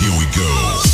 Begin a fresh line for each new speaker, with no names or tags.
Here we go.